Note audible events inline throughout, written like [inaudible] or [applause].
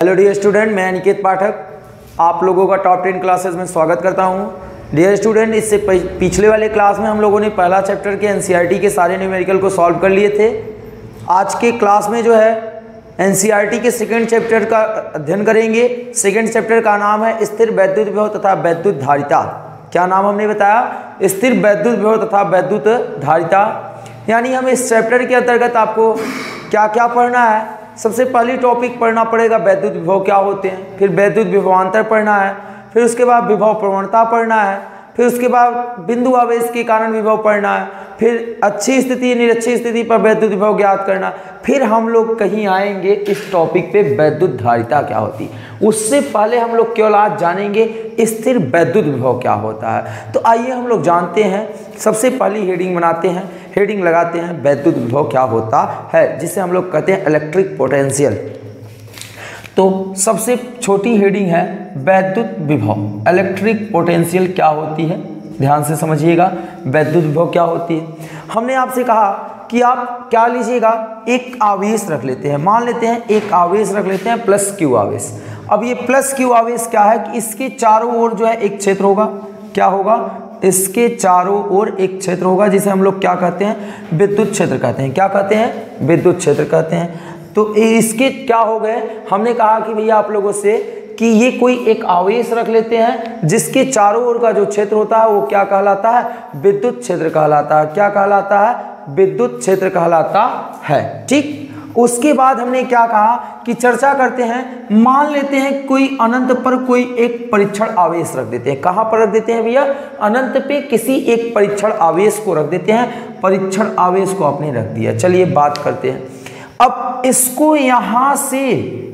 Hello dear student मैं अनिकेत पाठक आप लोगों का टॉप टेन क्लासेस में स्वागत करता हूँ. डियर स्टूडेंट इससे पिछले वाले क्लास में हम लोगों ने पहला चैप्टर के एनसीईआरटी के सारे न्यूमेरिकल को सॉल्व कर लिए थे. आज के क्लास में जो है एनसीईआरटी के सेकेंड चैप्टर का अध्ययन करेंगे. सेकेंड चैप्टर का नाम है स्थिर वैद्युत विभव तथा वैद्युत धारिता. क्या नाम हमने बताया? स्थिर वैद्युत विभव तथा वैद्युत धारिता. यानी हम इस चैप्टर के अंतर्गत आपको क्या क्या पढ़ना है सबसे पहली टॉपिक पढ़ना पड़ेगा, वैद्युत विभव क्या होते हैं? फिर वैद्युत विभवान्तर पढ़ना है, फिर उसके बाद विभव प्रवणता पढ़ना है, फिर उसके बाद बिंदु आवेश के कारण विभव पढ़ना है फिर अच्छी स्थिति, निरक्षी स्थिति पर वैद्युत विभव ज्ञात करना। फिर हम लोग कहीं आएँगे, इस टॉपिक पे वैद्युत धारिता क्या होती? उससे पहले हम लोग केवल आज जानेंगे, स्थिर वैद्युत विभव क्या होता है। तो आइए हम लोग जानते हैं, सबसे पहली हेडिंग बनाते हैं हेडिंग लगाते हैं, वैद्युत विभव क्या होता है, जिसे हम लोग कहते हैं इलेक्ट्रिक पोटेंशियल तो सबसे छोटी हेडिंग है, वैद्युत विभव इलेक्ट्रिक पोटेंशियल क्या होती है? ध्यान से समझिएगा, वैद्युत विभव क्या होती है? हमने आपसे कहा कि आप क्या लीजिएगा, एक आवेश रख लेते हैं, मान लेते हैं एक आवेश रख लेते हैं प्लस क्यू आवेश। अब ये प्लस क्यू आवेश क्या है कि इसके चारों ओर जो है एक क्षेत्र होगा। क्या होगा? इसके चारों ओर एक क्षेत्र होगा, जिसे हम लोग क्या कहते हैं? विद्युत क्षेत्र कहते हैं। क्या कहते हैं? विद्युत क्षेत्र कहते हैं। तो इसके क्या हो गए? हमने कहा कि भैया आप लोगों से कि ये कोई एक आवेश रख लेते हैं जिसके चारों ओर का जो क्षेत्र होता है वो क्या कहलाता है? विद्युत क्षेत्र कहलाता है। क्या कहलाता है? विद्युत क्षेत्र कहलाता है। ठीक? उसके बाद हमने क्या कहा कि चर्चा करते हैं, मान लेते हैं कोई अनंत पर कोई एक परीक्षण आवेश रख देते हैं। कहाँ पर रख देते हैं भैया? अनंत पे किसी एक परीक्षण आवेश को रख देते हैं। परीक्षण आवेश को आपने रख दिया। चलिए बात करते हैं। अब इसको यहाँ से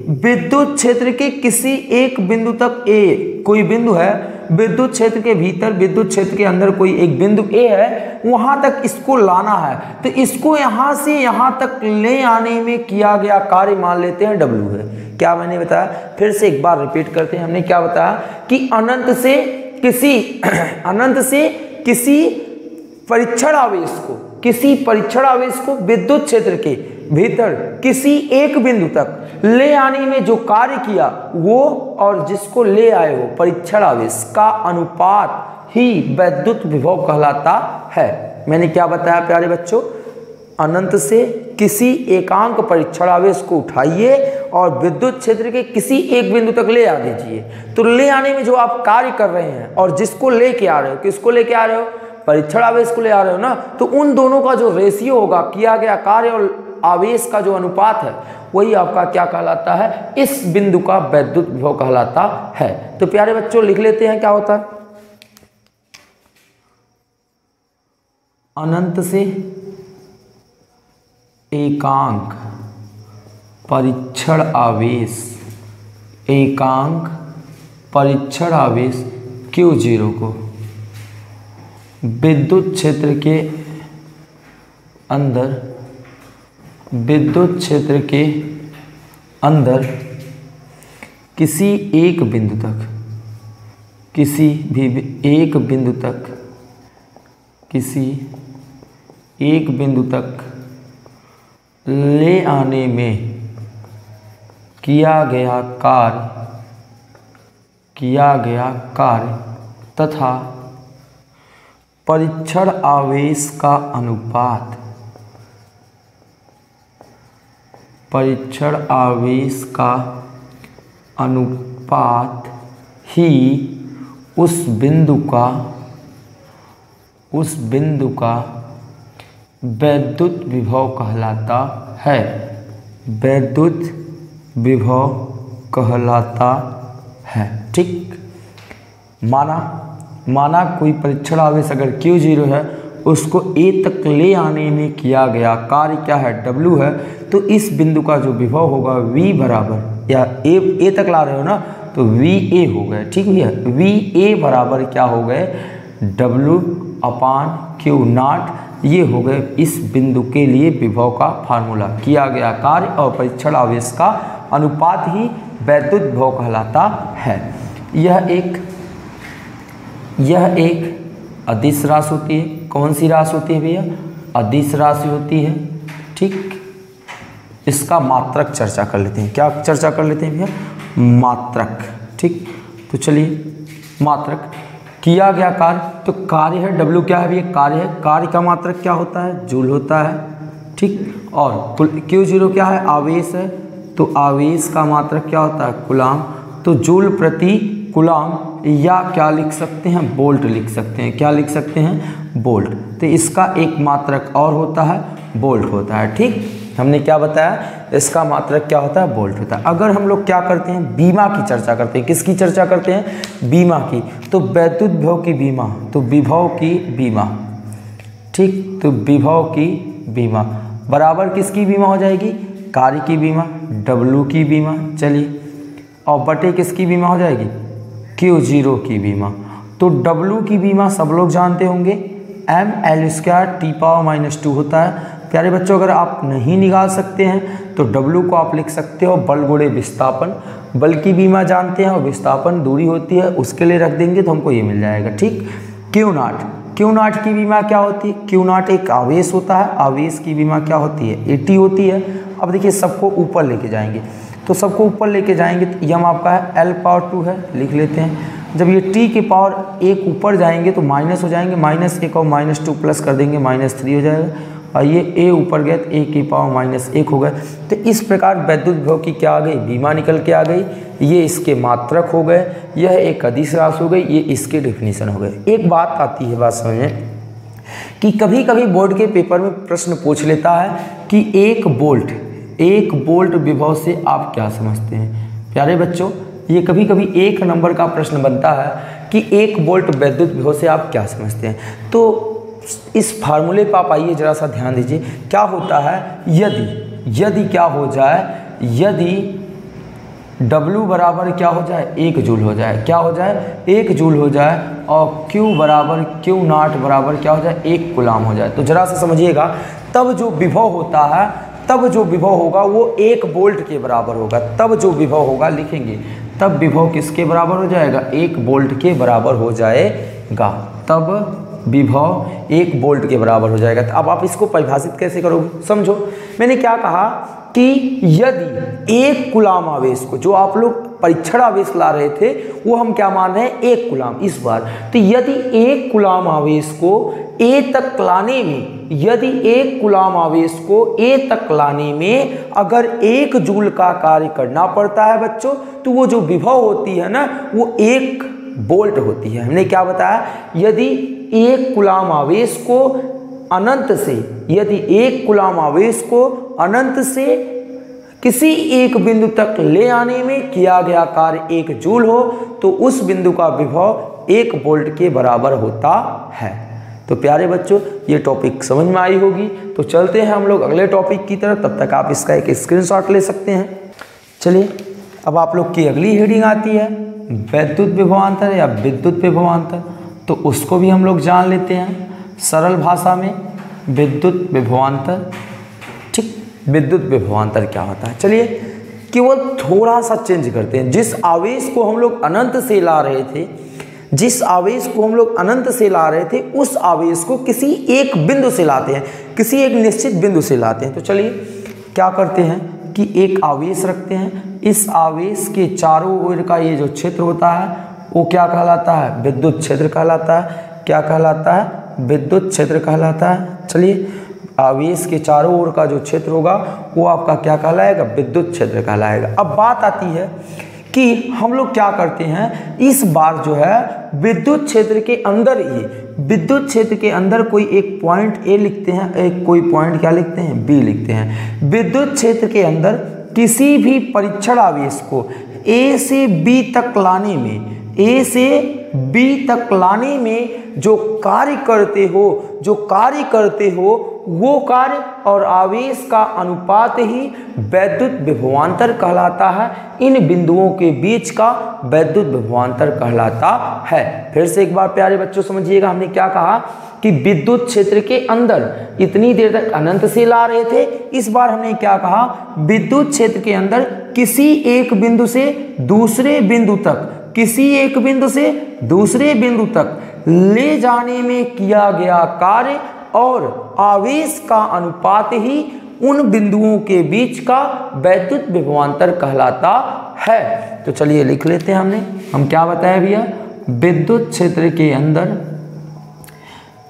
विद्युत क्षेत्र के किसी एक बिंदु तक ए कोई बिंदु है, विद्युत क्षेत्र के भीतर, विद्युत क्षेत्र के अंदर कोई एक बिंदु ए है, वहाँ तक इसको लाना है। तो इसको यहाँ से यहाँ तक ले आने में किया गया कार्य मान लेते हैं डब्ल्यू है। क्या मैंने बताया? फिर से एक बार रिपीट करते हैं। हमने क्या बताया? कि अनंत से किसी, [clears throat] अनंत से किसी परीक्षण आवेश को, किसी परीक्षण आवेश को विद्युत क्षेत्र के भीतर किसी एक बिंदु तक ले आने में जो कार्य किया, वो और जिसको ले आए हो परीक्षण आवेश का अनुपात ही वैद्युत विभव कहलाता है। मैंने क्या बताया प्यारे बच्चों? अनंत से किसी एकांक परीक्षण आवेश को उठाइए और विद्युत क्षेत्र के किसी एक बिंदु तक ले आ दीजिए। तो ले आने में जो आप कार्य कर रहे हैं और जिसको लेके आ रहे हो, किसको लेके आ रहे हो? परीक्षण आवेश को ले आ रहे हो ना? तो उन दोनों का जो रेशियो होगा, किया गया कार्य और आवेश का जो अनुपात है, वही आपका क्या कहलाता है? इस बिंदु का वैद्युत विभव कहलाता है। तो प्यारे बच्चों, लिख लेते हैं क्या होता है? अनंत से एकांक, परीक्षण आवेश, एकांक, परीक्षण आवेश क्यू ज़ीरो को। विद्युत क्षेत्र के अंदर विद्युत क्षेत्र के अंदर किसी एक बिंदु तक, किसी भी एक बिंदु तक, किसी एक बिंदु तक ले आने में किया गया कार्य, किया गया कार्य तथा परीक्षण आवेश का अनुपात परीक्षण आवेश का अनुपात ही उस बिंदु का, उस बिंदु का वैद्युत विभव कहलाता है। वैद्युत विभव कहलाता है। ठीक? माना माना कोई परीक्षण आवेश अगर क्यू ज़ीरो है उसको ए तक ले आने में किया गया। कार्य क्या है? डब्ल्यू है। तो इस बिंदु का जो विभव होगा, v बराबर, या ए ए तक ला रहे हो ना तो वी ए हो गए। ठीक भैया वी ए बराबर क्या हो गए? डब्ल्यू अपान क्यू नाट ये हो गए इस बिंदु के लिए विभव का फार्मूला। किया गया कार्य और परीक्षण आवेश का अनुपात ही वैद्युत भव कहलाता है। यह एक यह एक अदिश राशि होती है। कौन सी राशि होती है भैया? अदिश राशि होती है, ठीक? इसका मात्रक चर्चा कर लेते हैं। क्या चर्चा कर लेते हैं भैया? मात्रक, ठीक? तो चलिए, मात्रक। किया गया कार्य तो कार्य है डब्ल्यू क्या है भैया? कार्य है। कार्य का मात्रक क्या होता है? जूल होता है, ठीक? और क्यू ज़ीरो क्या है? आवेश है तो आवेश का मात्रक क्या होता है? गुलाम। तो जूल प्रति गुलाम, या क्या लिख सकते हैं? बोल्ट लिख सकते हैं। क्या लिख सकते हैं? बोल्ट। तो इसका एक मात्रक और होता है, बोल्ट होता है। ठीक? हमने क्या बताया? इसका मात्रक क्या होता है? बोल्ट होता है। अगर हम लोग क्या करते हैं? बीमा की चर्चा करते हैं। किसकी चर्चा करते हैं? बीमा की। तो वैद्युत विभव की बीमा तो विभव की बीमा। ठीक? तो विभव की बीमा। बराबर किसकी बीमा हो जाएगी? कार्य की बीमा डब्लू की बीमा। चलिए। और बटे किसकी बीमा हो जाएगी? क्यू ज़ीरो की बीमा। तो डब्लू की बीमा सब लोग जानते होंगे। M L square T power minus two होता है। प्यारे बच्चों, अगर आप नहीं निकाल सकते हैं तो डब्लू को आप लिख सकते हो बल गुड़े विस्थापन। बल की बीमा जानते हैं और विस्थापन दूरी होती है, उसके लिए रख देंगे तो हमको ये मिल जाएगा, ठीक? क्यू नाट क्यू नाट की बीमा क्या होती है? क्यू नाट एक आवेश होता है। आवेश की बीमा क्या होती है? एटी होती है। अब देखिए, सबको ऊपर लेके जाएँगे। तो सबको ऊपर लेके जाएँगे तो यम आपका है एल पावर टू है, लिख लेते हैं। जब ये टी के पावर एक ऊपर जाएँगे तो माइनस हो जाएँगे माइनस एक और माइनस टू प्लस कर देंगे माइनस थ्री हो जाएगा। और ये ए ऊपर गया तो ए की पावर माइनस एक हो गए तो इस प्रकार वैद्युत विभव की क्या आ गई? बीमा निकल के आ गई। ये इसके मात्रक हो गए, यह एक अधिस राशि हो गई, ये इसके डिफिनीसन हो गए। एक बात आती है बात समझ में कि कभी कभी बोर्ड के पेपर में प्रश्न पूछ लेता है कि एक बोल्ट एक बोल्ट विभव से आप क्या समझते हैं? प्यारे बच्चों, ये कभी कभी एक नंबर का प्रश्न बनता है कि एक बोल्ट वैद्युत विभव से आप क्या समझते हैं? तो इस फार्मूले पर आप आइए, ज़रा सा ध्यान दीजिए। क्या होता है? यदि यदि क्या हो जाए, यदि W बराबर क्या हो जाए? एक जूल हो जाए। क्या हो जाए? एक जूल हो जाए और Q बराबर, Q नाट बराबर क्या हो जाए? एक गुलाम हो जाए। तो ज़रा सा समझिएगा, तब जो विभव होता है तब जो विभव होगा वो एक बोल्ट के बराबर होगा। तब जो विभव होगा लिखेंगे, तब विभव किसके बराबर हो जाएगा? एक बोल्ट के बराबर हो जाएगा। तब विभव एक बोल्ट के बराबर हो जाएगा। तो अब आप इसको परिभाषित कैसे करोगे? समझो। मैंने क्या कहा कि यदि एक गुलाम आवेश को जो आप लोग परीक्षण आवेश ला रहे थे, वो हम क्या मान रहे हैं? एक गुलाम। इस बार तो यदि एक गुलाम आवेश को ए तक लाने में, यदि एक गुलाम आवेश को ए तक लाने में अगर एक जूल का कार्य करना पड़ता है बच्चों तो वो जो विभव होती है ना, वो एक बोल्ट होती है। हमने क्या बताया? यदि एक गुलाम आवेश को अनंत से, यदि एक गुलाम आवेश को अनंत से किसी एक बिंदु तक ले आने में किया गया कार्य एक जूल हो तो उस बिंदु का विभव एक वोल्ट के बराबर होता है। तो प्यारे बच्चों, ये टॉपिक समझ में आई होगी। तो चलते हैं हम लोग अगले टॉपिक की तरफ़। तब तक आप इसका एक स्क्रीनशॉट ले सकते हैं। चलिए, अब आप लोग की अगली हेडिंग आती है, वैद्युत विभवांतर या विद्युत विभवांतर। तो उसको भी हम लोग जान लेते हैं। सरल भाषा में विद्युत विभवांतर, ठीक, विद्युत विभवांतर क्या होता है? चलिए, केवल थोड़ा सा चेंज करते हैं। जिस आवेश को हम लोग अनंत से ला रहे थे, जिस आवेश को हम लोग अनंत से ला रहे थे, उस आवेश को किसी एक बिंदु से लाते हैं, किसी एक निश्चित बिंदु से लाते हैं। तो चलिए, क्या करते हैं कि एक आवेश रखते हैं। इस आवेश के चारों ओर का ये जो क्षेत्र होता है वो क्या कहलाता है? विद्युत क्षेत्र कहलाता है। क्या कहलाता है? विद्युत क्षेत्र कहलाता है। चलिए, आवेश के चारों ओर का जो क्षेत्र होगा, वो आपका क्या कहलाएगा? विद्युत क्षेत्र कहलाएगा। अब बात आती है कि हम लोग क्या करते हैं? इस बार जो है, विद्युत क्षेत्र के अंदर ही विद्युत क्षेत्र के अंदर कोई एक पॉइंट ए लिखते हैं, एक कोई पॉइंट क्या लिखते हैं? बी लिखते हैं। विद्युत क्षेत्र के अंदर किसी भी परीक्षण आवेश को ए से बी तक लाने में ए से बी तक लाने में जो कार्य करते हो, जो कार्य करते हो, वो कार्य और आवेश का अनुपात ही वैद्युत विभवांतर कहलाता है। इन बिंदुओं के बीच का वैद्युत विभवांतर कहलाता है। फिर से एक बार प्यारे बच्चों, समझिएगा हमने क्या कहा कि विद्युत क्षेत्र के अंदर इतनी देर तक अनंत से ला रहे थे। इस बार हमने क्या कहा? विद्युत क्षेत्र के अंदर किसी एक बिंदु से दूसरे बिंदु तक किसी एक बिंदु से दूसरे बिंदु तक ले जाने में किया गया कार्य और आवेश का अनुपात ही उन बिंदुओं के बीच का वैद्युत विभवांतर कहलाता है। तो चलिए लिख लेते हैं हमने। हम क्या बताया भैया? विद्युत क्षेत्र के अंदर,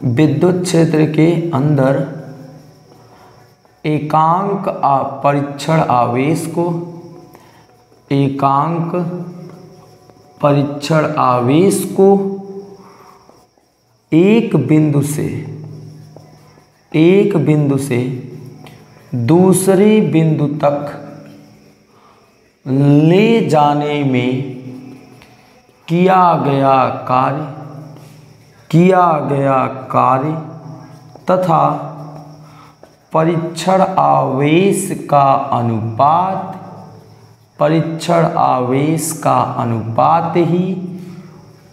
विद्युत क्षेत्र के अंदर एकांक परीक्षण आवेश को, एकांक परीक्षण आवेश को एक बिंदु से, एक बिंदु से दूसरे बिंदु तक ले जाने में किया गया कार्य, किया गया कार्य तथा परीक्षण आवेश का अनुपात परीक्षण आवेश का अनुपात ही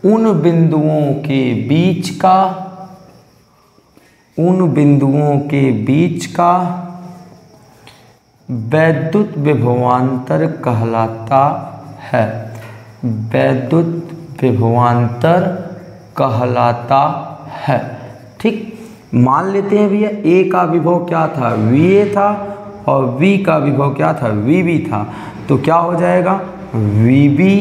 उन बिंदुओं के बीच का, उन बिंदुओं के बीच का वैद्युत विभवांतर कहलाता है। वैद्युत विभवांतर कहलाता है। ठीक, मान लेते हैं भैया ए का विभव क्या था? वी ए था और वी का विभव क्या था? वी बी था। तो क्या हो जाएगा? V B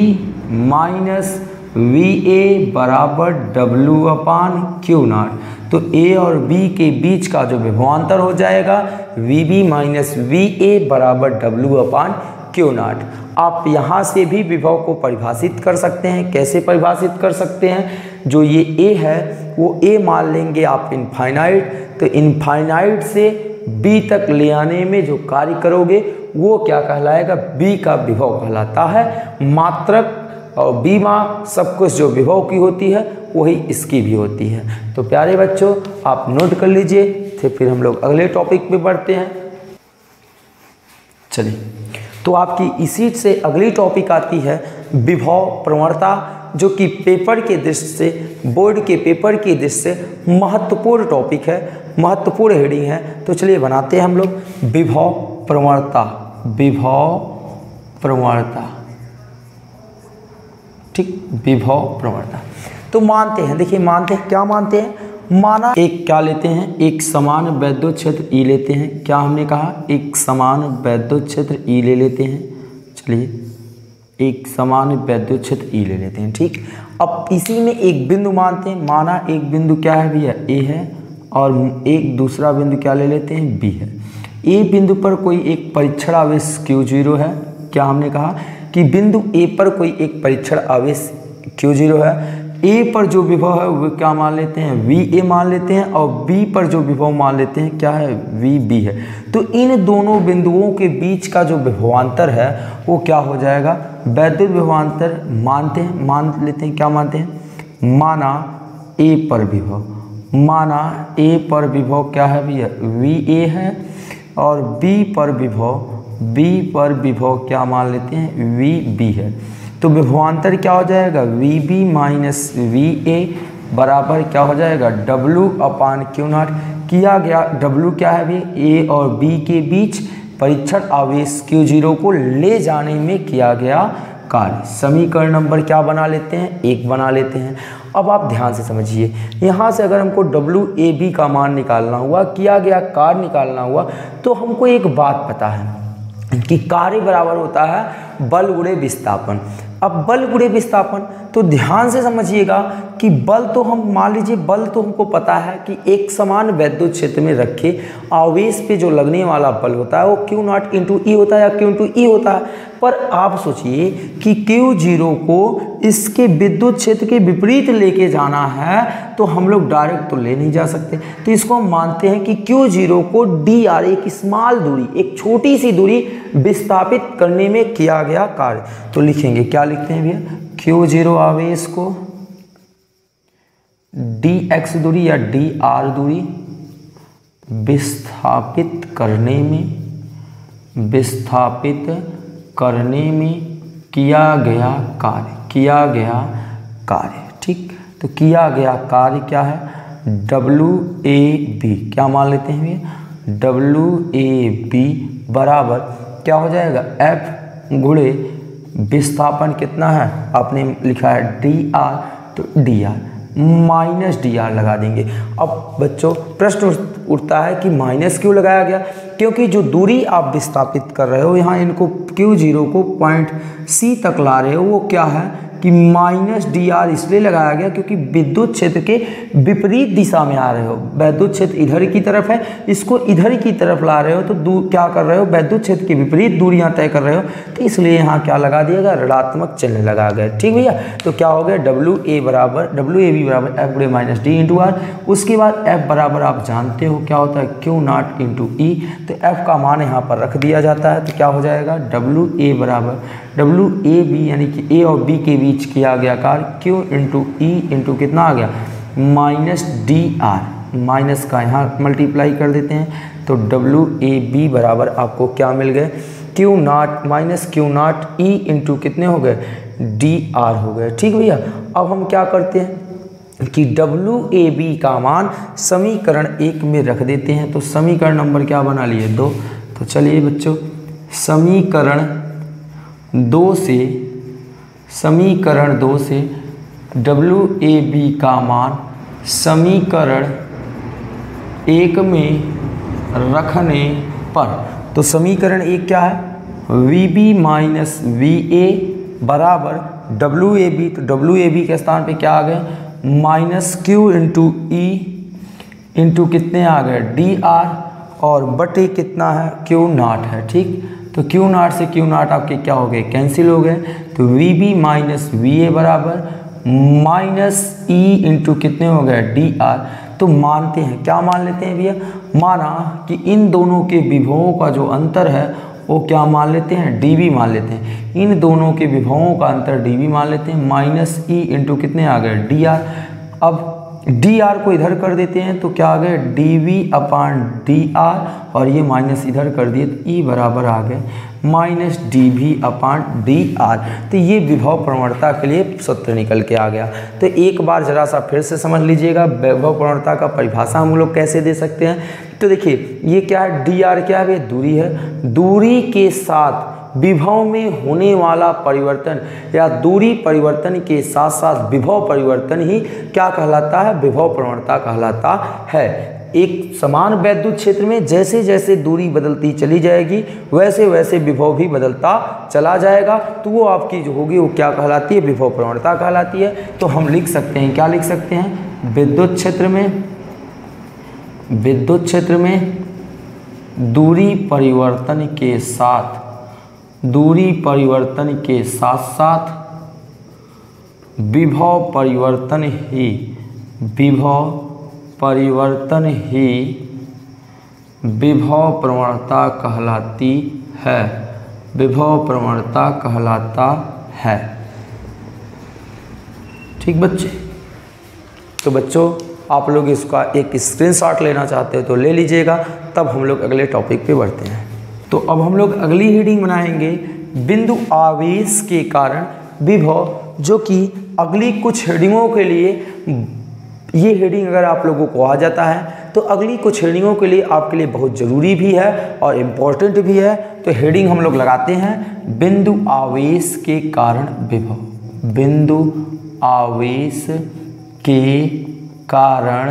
minus V A बराबर डब्ल्यू अपान क्यू नाट तो ए और बी के बीच का जो विभवांतर हो जाएगा V B minus V A बराबर डब्ल्यू अपान क्यू नाट आप यहाँ से भी विभव को परिभाषित कर सकते हैं। कैसे परिभाषित कर सकते हैं? जो ये ए है, वो ए मान लेंगे आप इनफाइनाइट तो इनफाइनाइट से बी तक ले आने में जो कार्य करोगे, वो क्या कहलाएगा? बी का विभव कहलाता है। मात्रक और बीमा सब कुछ जो विभव की होती है, वही इसकी भी होती है। तो प्यारे बच्चों, आप नोट कर लीजिए तो फिर हम लोग अगले टॉपिक पे बढ़ते हैं। चलिए। तो आपकी इसी से अगली टॉपिक आती है, विभव प्रवणता जो कि पेपर के दृष्टि से, बोर्ड के पेपर की दृष्टि से महत्वपूर्ण टॉपिक है, महत्वपूर्ण हेडिंग है। तो चलिए बनाते हैं हम लोग। विभव प्रवणता विभव प्रवणता। ठीक, विभव प्रवणता। तो मानते हैं, देखिए मानते हैं, क्या मानते हैं? माना एक क्या लेते हैं? एक समान वैद्युत क्षेत्र ई लेते हैं। क्या हमने कहा? एक समान वैद्युत क्षेत्र ई ले लेते हैं। चलिए एक समान वैद्युत क्षेत्र ई ले लेते हैं, ठीक? अब इसी में एक बिंदु मानते हैं, माना एक बिंदु क्या है भैया? ए है, और एक दूसरा बिंदु क्या ले लेते हैं? बी है। ए बिंदु पर कोई एक परीक्षण आवेश क्यू ज़ीरो है? क्या हमने कहा कि बिंदु ए पर कोई एक परीक्षण आवेश क्यू ज़ीरो है? ए पर जो विभव है, वो क्या मान लेते हैं? वी ए मान लेते हैं, और बी पर जो विभव मान लेते हैं, क्या है? वी बी है। तो इन दोनों बिंदुओं के बीच का जो विभवांतर है, वो क्या हो जाएगा? वैद्युत विभवांतर मानते हैं, मान लेते हैं, क्या मानते हैं? माना ए पर विभव। माना ए पर विभव क्या है भैया? वी ए है। और बी पर विभव, बी पर विभव क्या मान लेते हैं? वी बी है। तो विभवांतर क्या हो जाएगा? V B minus V A बराबर क्या हो जाएगा? W upon Q naught. किया गया डब्लू क्या है भाई ए और बी के बीच परीक्षण आवेश क्यू ज़ीरो को ले जाने में किया गया कार्य। समीकरण नंबर क्या बना लेते हैं? एक बना लेते हैं। अब आप ध्यान से समझिए। यहाँ से अगर हमको डब्ल्यू ए बी का मान निकालना हुआ, किया गया कार्य निकालना हुआ तो हमको एक बात पता है कि कार्य बराबर होता है बल गुड़े विस्थापन। अब बल गुड़े विस्थापन तो ध्यान से समझिएगा कि बल तो हम, मान लीजिए बल तो हमको पता है कि एक समान वैद्युत क्षेत्र में रखे, आवेश पे जो लगने वाला बल होता है वो क्यू नॉट इंटू ई होता है या क्यू इंटू ई होता है। पर आप सोचिए कि क्यू ज़ीरो को इसके विद्युत क्षेत्र के विपरीत लेके जाना है तो हम लोग डायरेक्ट तो ले नहीं जा सकते। तो इसको हम मानते हैं कि क्यू ज़ीरो को डी आर एक स्मॉल दूरी, एक छोटी सी दूरी विस्थापित करने में किया गया कार्य। तो लिखेंगे, क्या लिखते हैं भैया? क्यू ज़ीरो आवेश को डी एक्स दूरी या डी आर दूरी विस्थापित करने में, विस्थापित करने में किया गया कार्य, किया गया कार्य, ठीक? तो किया गया कार्य क्या है? डब्लू ए बी क्या मान लेते हैं भैया? डब्लू ए बी बराबर क्या हो जाएगा? एफ़ गुड़े विस्थापन कितना है? आपने लिखा है डी आर तो D R minus D R लगा देंगे। अब बच्चों, प्रश्न उठता है कि माइनस क्यों लगाया गया? क्योंकि जो दूरी आप विस्थापित कर रहे हो, यहाँ इनको क्यू ज़ीरो को पॉइंट सी तक ला रहे हो, वो क्या है? कि माइनस डी आर इसलिए लगाया गया क्योंकि विद्युत क्षेत्र के विपरीत दिशा में आ रहे हो। वैद्युत क्षेत्र इधर की तरफ़ है, इसको इधर की तरफ़ ला रहे हो तो क्या कर रहे हो? वैद्युत क्षेत्र के विपरीत दूरियाँ तय कर रहे हो तो इसलिए यहाँ क्या लगा दिया गया? ऋणात्मक चिन्ह लगा गया। ठीक भैया? तो क्या हो गया? डब्ल्यू ए बराबर डब्ल्यू ए बी बराबर एफ़ बड़े माइनस डी इंटू आर उसके बाद एफ़ बराबर आप जानते हो क्या होता है? क्यू नॉट इंटू ई तो एफ़ का मान यहाँ पर रख दिया जाता है तो क्या हो जाएगा? डब्ल्यू ए बराबर डब्ल्यू ए बी यानी कि ए और बी के बीच किया गया कार्य क्यू इंटू ई इंटू कितना आ गया? माइनस डी आर माइनस का यहाँ मल्टीप्लाई कर देते हैं। तो डब्ल्यू ए बी बराबर आपको क्या मिल गए? Q naught minus q naught e into कितने हो गए? डी आर हो गए। ठीक भैया, अब हम क्या करते हैं कि डब्ल्यू ए बी का मान समीकरण एक में रख देते हैं। तो समीकरण नंबर क्या बना लिए? दो। तो चलिए बच्चों, समीकरण दो से, समीकरण दो से डब्ल्यू ए बी का मान समीकरण एक में रखने पर। तो समीकरण एक क्या है? V B minus V A बराबर डब्ल्यू ए बी तो डब्ल्यू ए बी के स्थान पे क्या आ गए? Minus Q into E into कितने आ गए? डी आर और बटे कितना है? क्यू नाट है, ठीक? तो क्यू नाट से क्यू नाट आपके क्या हो गए? कैंसिल हो गए। तो V B minus V A बराबर माइनस ई इंटू कितने हो गए? डी आर तो मानते हैं। क्या मान लेते हैं भैया? माना कि इन दोनों के विभवों का जो अंतर है, वो क्या मान लेते हैं? डी बी मान लेते हैं। इन दोनों के विभवों का अंतर डी बी मान लेते हैं। माइनस ई इंटू कितने आ गए? डी आर अब डी आर को इधर कर देते हैं तो क्या आ गए? D V upon D R और ये माइनस इधर कर दिए तो ई e बराबर आ गए। Minus D V upon D R तो ये विभव प्रवणता के लिए सूत्र निकल के आ गया। तो एक बार जरा सा फिर से समझ लीजिएगा, विभव प्रवणता का परिभाषा हम लोग कैसे दे सकते हैं? तो देखिए, ये क्या है? डी आर क्या है? दूरी है। दूरी के साथ विभव में होने वाला परिवर्तन या दूरी परिवर्तन के साथ साथ विभव परिवर्तन ही क्या कहलाता है? विभव प्रवणता कहलाता है। एक समान वैद्युत क्षेत्र में जैसे जैसे दूरी बदलती चली जाएगी, वैसे वैसे विभव भी बदलता चला जाएगा। तो वो आपकी जो होगी वो क्या कहलाती है? विभव प्रवणता कहलाती है। तो हम लिख सकते हैं, क्या लिख सकते हैं? विद्युत क्षेत्र में, विद्युत क्षेत्र में दूरी परिवर्तन के साथ दूरी परिवर्तन के साथ साथ विभव परिवर्तन ही, विभव परिवर्तन ही विभव प्रवणता कहलाती है। विभव प्रवणता कहलाता है। ठीक बच्चे? तो बच्चों, आप लोग इसका एक स्क्रीनशॉट लेना चाहते हो तो ले लीजिएगा, तब हम लोग अगले टॉपिक पे बढ़ते हैं। तो अब हम लोग अगली हेडिंग बनाएँगे, बिंदु आवेश के कारण विभव, जो कि अगली कुछ हेडिंगों के लिए, ये हेडिंग अगर आप लोगों को आ जाता है तो अगली कुछ हेडिंगों के लिए आपके लिए बहुत ज़रूरी भी है और इम्पोर्टेंट भी है। तो हेडिंग हम लोग लगाते हैं, बिंदु आवेश के कारण विभव। बिंदु आवेश के कारण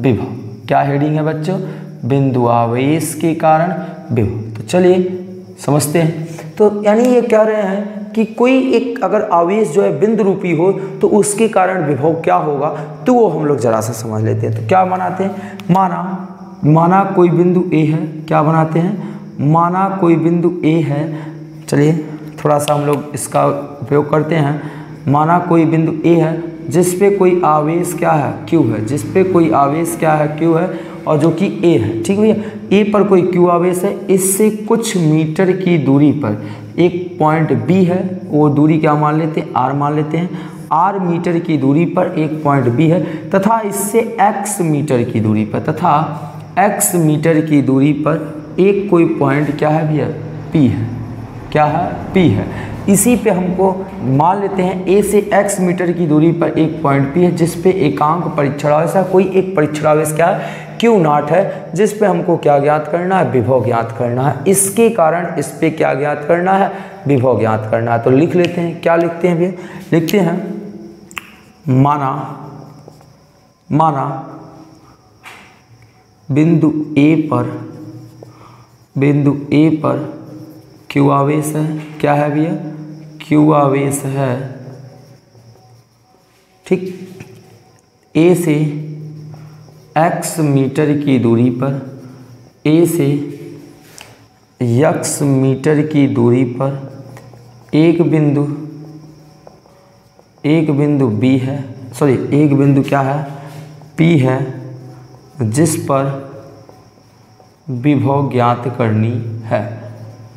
विभव। क्या हेडिंग है बच्चों? बिंदु आवेश के कारण विभव। चलिए, समझते हैं। तो यानी ये कह रहे हैं कि कोई एक अगर आवेश जो है बिंदु रूपी हो तो उसके कारण विभव क्या होगा? तो वो हम लोग जरा सा समझ लेते हैं। तो क्या बनाते हैं? माना माना कोई बिंदु ए है, क्या बनाते हैं? माना कोई बिंदु ए है, चलिए, थोड़ा सा हम लोग इसका उपयोग करते हैं। माना कोई बिंदु ए है, जिस पे कोई आवेश क्या है क्यू है। जिस पे कोई आवेश क्या है क्यू है और जो कि ए है। ठीक भैया? ए पर कोई क्यू आवेश है, इससे कुछ मीटर की दूरी पर एक पॉइंट बी है, वो दूरी क्या मान लेते हैं? आर मान लेते हैं। आर मीटर की दूरी पर एक पॉइंट बी है, तथा इससे एक्स मीटर की दूरी पर, तथा एक्स मीटर की दूरी पर एक कोई पॉइंट क्या है भैया? पी है। क्या है? पी है। इसी पे हमको मान लेते हैं ए से एक्स मीटर की दूरी पर एक पॉइंट पी है जिस पे एकांक परीक्षण ऐसा कोई एक परीक्षण क्या है? क्यू नाट है? जिस पे हमको क्या ज्ञात करना है? विभव ज्ञात करना है। इसके कारण इस पे क्या ज्ञात करना है? विभव ज्ञात करना है। तो लिख लेते हैं। क्या लिखते हैं भैया? लिखते हैं, माना माना, बिंदु ए पर, बिंदु ए पर क्यू आवेश है। क्या है भैया? क्यू आवेश है। ठीक? ए से एक्स मीटर की दूरी पर ए से यक्स मीटर की दूरी पर एक बिंदु एक बिंदु बी है सॉरी एक बिंदु क्या है? पी है, जिस पर विभव ज्ञात करनी है,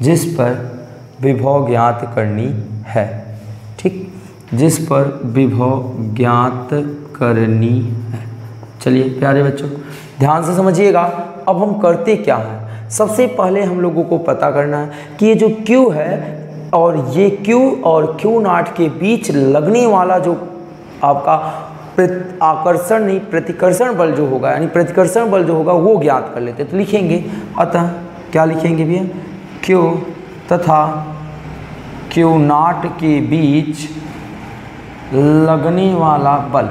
जिस पर विभव ज्ञात करनी है, ठीक? जिस पर विभव ज्ञात करनी है। चलिए, प्यारे बच्चों, ध्यान से समझिएगा, अब हम करते क्या हैं? सबसे पहले हम लोगों को पता करना है कि ये जो Q है और ये Q और Q नाट के बीच लगने वाला जो आपका आकर्षण नहीं, प्रतिकर्षण बल जो होगा, यानी प्रतिकर्षण बल जो होगा, वो ज्ञात कर लेते तो लिखेंगे, अतः, क्या लिखेंगे भैया? Q तथा Q नाट के बीच लगने वाला बल,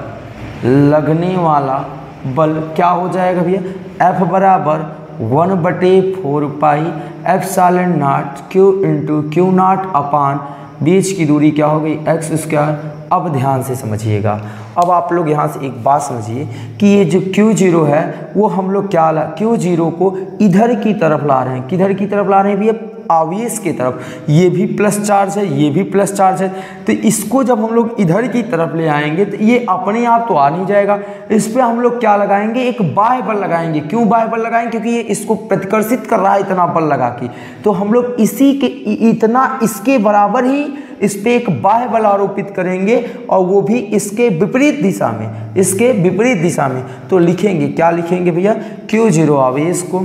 लगने वाला बल क्या हो जाएगा भैया? एफ़ बराबर वन बटे four pi epsilon naught q into q naught upon बीच की दूरी क्या हो गई? एक्स स्क्वायर अब ध्यान से समझिएगा। अब आप लोग यहाँ से एक बात समझिए कि ये जो क्यू ज़ीरो है, वो हम लोग क्या ला क्यू ज़ीरो को इधर की तरफ़ ला रहे हैं। किधर की तरफ़ ला रहे हैं भैया? आवेश की तरफ़। ये भी प्लस चार्ज है, ये भी प्लस चार्ज है। तो इसको जब हम लोग इधर की तरफ़ ले आएँगे तो ये अपने आप तो आ नहीं जाएगा। इस पर हम लोग क्या लगाएँगे? एक बाह्य बल लगाएँगे। क्यों बाह्य बल लगाएँगे क्योंकि ये इसको प्रतिकर्षित कर रहा है इतना बल लगा के। तो हम लोग इसी के इतना इसके बराबर ही इस पर एक बाह्य बल आरोपित करेंगे, और वो भी इसके विपरीत दिशा में, इसके विपरीत दिशा में। तो लिखेंगे, क्या लिखेंगे भैया? क्यू ज़ीरो आवेश को।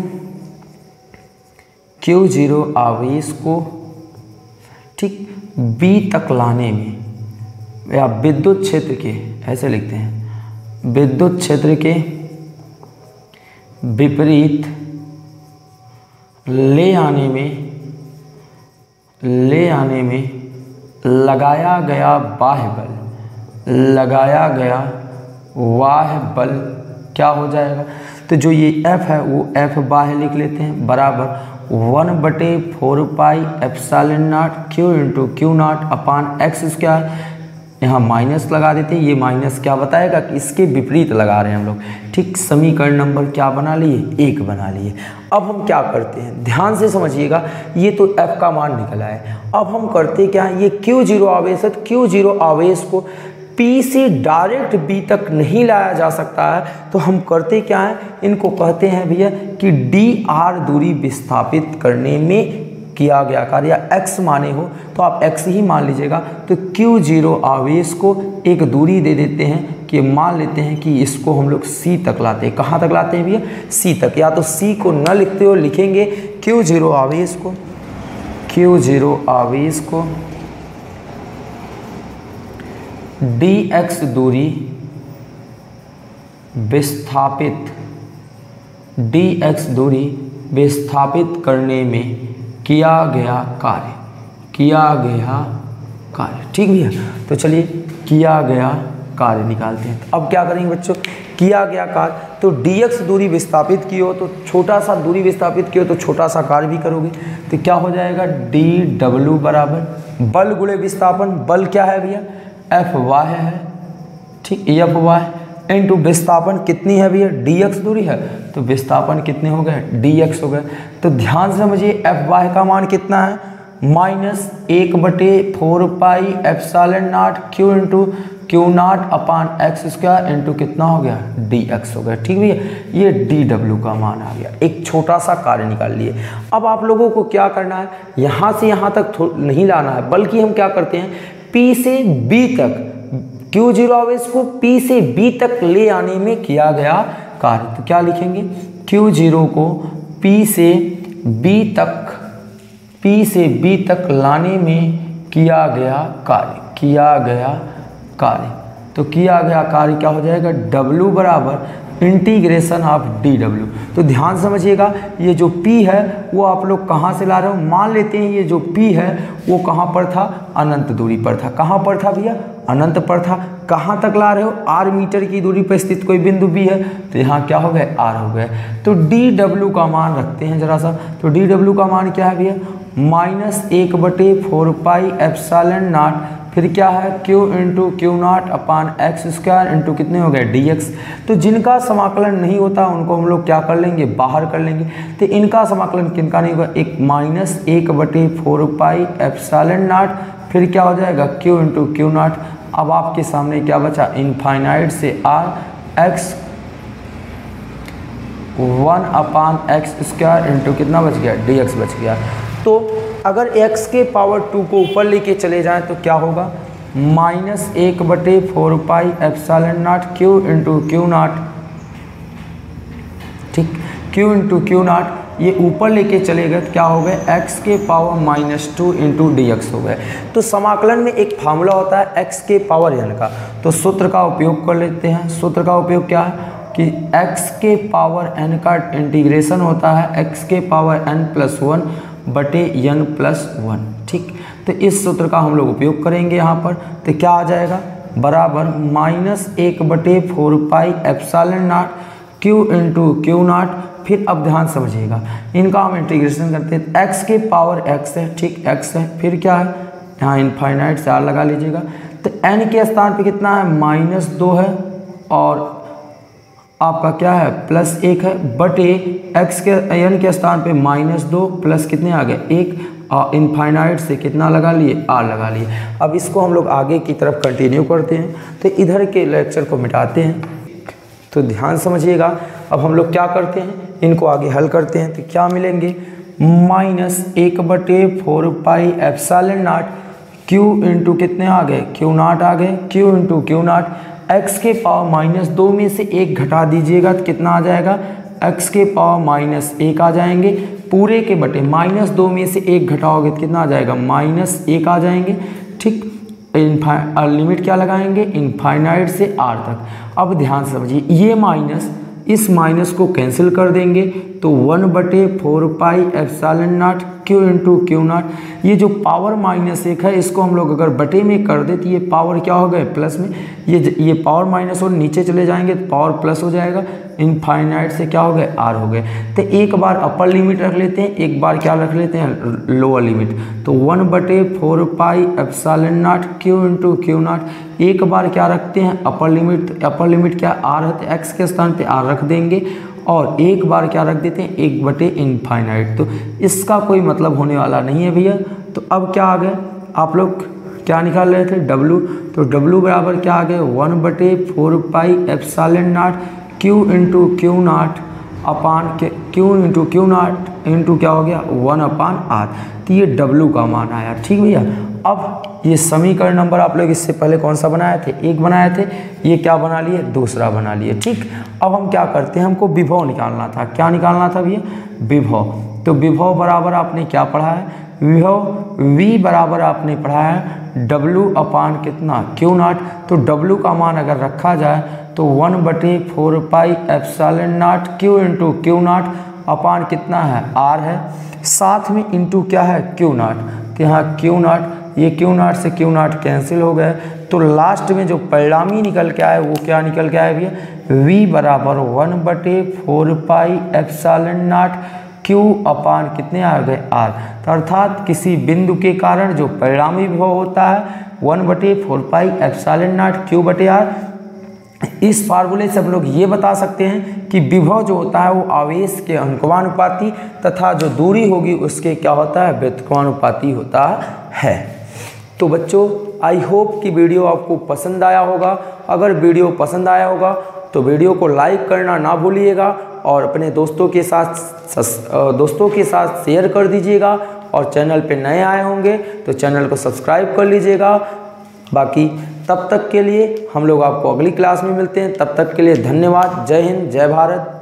क्यू ज़ीरो आवेश को ठीक बी तक लाने में, या विद्युत क्षेत्र के, ऐसे लिखते हैं। विद्युत क्षेत्र के विपरीत ले आने में, ले आने में लगाया गया बाह्य बल, लगाया गया वाह बल क्या हो जाएगा? तो जो ये F है, वो F बाह्य लिख लेते हैं, बराबर। वन बटे four pi epsilon naught Q into Q naught upon X square. यहाँ माइनस लगा देते हैं। ये माइनस क्या बताएगा कि इसके विपरीत लगा रहे हैं हम लोग। ठीक समीकरण नंबर क्या बना लिए? एक बना लिए। अब हम क्या करते हैं? ध्यान से समझिएगा, ये तो एफ़ का मान निकला है। अब हम करते क्या? ये क्यू ज़ीरो आवेश है क्यू ज़ीरो आवेश को पी से डायरेक्ट बी तक नहीं लाया जा सकता है। तो हम करते क्या है? इनको कहते हैं भैया कि डी आर दूरी विस्थापित करने में किया गया कार्य या एक्स माने हो तो आप एक्स ही मान लीजिएगा। तो क्यू ज़ीरो आवेश को एक दूरी दे देते हैं कि मान लेते हैं कि इसको हम लोग सी तक लाते हैं। कहाँ तक लाते हैं भैया? सी तक। या तो सी को न लिखते हो लिखेंगे क्यू ज़ीरो आवेश को। क्यू ज़ीरो आवेश को। डी एक्स दूरी विस्थापित डी एक्स दूरी विस्थापित करने में किया गया कार्य। किया गया कार्य। ठीक भैया तो चलिए, किया गया कार्य निकालते हैं। तो अब क्या करेंगे बच्चों? किया गया कार्य। तो डी एक्स दूरी विस्थापित की हो तो छोटा सा दूरी विस्थापित की हो तो छोटा सा कार्य भी करोगे। तो क्या हो जाएगा? डी डब्ल्यू बराबर। बल गुड़े विस्थापन। बल क्या है भैया? एफ़ वाह है। ठीक? एफ़ वाह इन टू विस्थापन कितनी है भैया? डी एक्स दूरी है। तो विस्थापन कितने हो गए? डी एक्स हो गए। तो ध्यान से समझिए एफ़ वाई का मान कितना है? माइनस एक बटे four pi epsilon naught q into q naught upon x square into कितना हो गया? डी एक्स हो गया। ठीक भैया? ये डी डब्ल्यू का मान आ गया। एक छोटा सा कार्य निकाल लिए। अब आप लोगों को क्या करना है? यहाँ से यहाँ तक नहीं लाना है। बल्कि हम क्या करते हैं? पी से बी तक Q ज़ीरो आवेश को P से B तक ले आने में किया गया कार्य तो क्या लिखेंगे? Q ज़ीरो को P से B तक, P से B तक लाने में किया गया कार्य, किया गया कार्य। तो किया गया कार्य क्या हो जाएगा? W बराबर इंटीग्रेशन ऑफ़ डी डब्ल्यू तो ध्यान समझिएगा, ये जो P है, वो आप लोग कहाँ से ला रहे हो? मान लेते हैं ये जो P है, वो कहाँ पर था? अनंत दूरी पर था। कहाँ पर था भैया? अनंत पर था। कहाँ तक ला रहे हो? आर मीटर की दूरी पर स्थित कोई बिंदु भी है? तो यहाँ क्या हो गया आर हो गया तो डी डब्ल्यू का मान रखते हैं जरा सा। तो डी डब्ल्यू का मान क्या है भैया? माइनस एक बटे फोर पाई एप्सालन नाट। फिर क्या है? Q into q naught upon x square into कितने हो गए? एक्स तो जिनका समाकलन नहीं होता, उनको हम लोग क्या कर लेंगे? बाहर कर लेंगे। तो इनका समाकलन किनका नहीं होगा? एक माइनस एक बटे फोर पाई एप्सालन नाट। फिर क्या हो जाएगा? Q इंटू क्यू नाट अब आपके सामने क्या बचा? इनफाइनाइट से R X one upon X square into कितना बच गया? डी एक्स बच गया। तो अगर x के पावर टू को ऊपर लेके चले जाएँ तो क्या होगा? माइनस एक बटे four pi epsilon naught Q into Q naught ठीक? क्यू इंटू क्यू नाट ये ऊपर लेके चले गए तो क्या हो गए? x के power minus two into D हो गए। तो समाकलन में एक फार्मूला होता है x के पावर एन का। तो सूत्र का उपयोग कर लेते हैं। सूत्र का उपयोग क्या है? कि x के पावर n का इंटीग्रेशन होता है। x के पावर n प्लस वन बटे यन प्लस वन ठीक? तो इस सूत्र का हम लोग उपयोग करेंगे यहाँ पर। तो क्या आ जाएगा? बराबर माइनस एक बटे four pi epsilon naught Q into Q naught फिर अब ध्यान समझिएगा। इनका हम इंटीग्रेशन करते हैं। एक्स के पावर एक्स है, ठीक एक्स है, फिर क्या है? यहाँ इनफाइनाइट से आर लगा लीजिएगा। तो एन के स्थान पे कितना है? माइनस दो है और आपका क्या है? प्लस एक है बट बटे एक्स के एन के स्थान पे माइनस दो प्लस कितने आ गए? एक। इनफाइनाइट से कितना लगा लिए? आर लगा लिए। अब इसको हम लोग आगे की तरफ़ कंटिन्यू करते हैं। तो इधर के लेक्चर को मिटाते हैं। तो ध्यान समझिएगा। अब हम लोग क्या करते हैं? इनको आगे हल करते हैं। तो क्या मिलेंगे? माइनस एक बटे four pi epsilon naught q into कितने आ गए? क्यू नाट आ गए। Q into Q naught. X के पावर माइनस दो में से एक घटा दीजिएगा तो कितना आ जाएगा? एक्स के पावर माइनस एक आ जाएँगे। पूरे के बटे माइनस दो में से एक घटाओगे तो कितना आ जाएगा? माइनस एक आ जाएँगे। ठीक लिमिट क्या लगाएँगे? इनफाइनाइट से आर तक। अब ध्यान समझिए ये माइनस इस माइनस को कैंसिल कर देंगे। तो वन बटे four pi epsilon naught q into q naught. ये जो पावर माइनस एक है, इसको हम लोग अगर बटे में कर दे तो ये पावर क्या हो गए? प्लस में। ये ये पावर माइनस और नीचे चले जाएँगे तो पावर प्लस हो जाएगा। इनफाइनाइट से क्या हो गए? आर हो गए। तो एक बार अपर लिमिट रख लेते हैं, एक बार क्या रख लेते हैं? Lower limit. तो वन बटे four pi epsilon naught Q into Q naught. एक बार क्या रखते हैं? अपर लिमिट अपर लिमिट क्या? आर है तो एक्स के स्थान पे आर रख देंगे और एक बार क्या रख देते हैं? एक बटे इनफाइनाइट तो इसका कोई मतलब होने वाला नहीं है भैया। तो अब क्या आ गए आप लोग क्या निकाल रहे थे? डब्लू तो डब्लू बराबर क्या आ गए वन बटे four pi F epsilon naught Q into Q naught upon Q into Q naught into क्या हो गया? वन अपान आर तो ये डब्लू का मान आया। ठीक भैया? अब ये समीकरण नंबर आप लोग इससे पहले कौन सा बनाए थे? एक बनाए थे, ये क्या बना लिए? दूसरा बना लिए। ठीक? अब हम क्या करते हैं? हमको विभव निकालना था। क्या निकालना था भैया? विभव। तो विभव बराबर आपने क्या पढ़ा है? विभव v बराबर आपने पढ़ा है w अपान कितना? क्यू नाट तो w का मान अगर रखा जाए तो वन बटे four pi epsilon naught Q into Q naught upon कितना है? आर है। साथ में इंटू क्या है? क्यू नाट तो यहाँ क्यू नाट ये क्यू नाट से क्यू नाट कैंसिल हो गए। तो लास्ट में जो परिणामी निकल के आए वो क्या निकल के आए भैया? V बराबर वन बटे four pi epsilon naught Q upon कितने आ गए? आर तो अर्थात किसी बिंदु के कारण जो परिणामी विभव होता है वन बटे four pi epsilon naught Q बटे आर इस फार्मूले से हम लोग ये बता सकते हैं कि विभव जो होता है वो आवेश के अंकवानुपाती तथा जो दूरी होगी उसके क्या होता है? व्यतकवानुपाती होता है। तो बच्चों आई होप कि वीडियो आपको पसंद आया होगा। अगर वीडियो पसंद आया होगा तो वीडियो को लाइक करना ना भूलिएगा और अपने दोस्तों के साथ दोस्तों के साथ शेयर कर दीजिएगा और चैनल पे नए आए होंगे तो चैनल को सब्सक्राइब कर लीजिएगा। बाकी, तब तक के लिए हम लोग आपको अगली क्लास में मिलते हैं। तब तक के लिए धन्यवाद। जय हिंद, जय भारत।